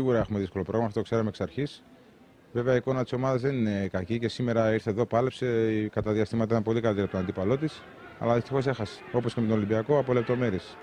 Σίγουρα έχουμε δύσκολο πρόγραμμα, αυτό το ξέραμε εξ αρχής. Βέβαια η εικόνα της ομάδας δεν είναι κακή και σήμερα ήρθε εδώ, πάλεψε. Κατά διαστήματα ήταν πολύ καλύτερη από τον αντίπαλό της. Αλλά δυστυχώς έχασε. Όπως και με τον Ολυμπιακό από λεπτομέρειες.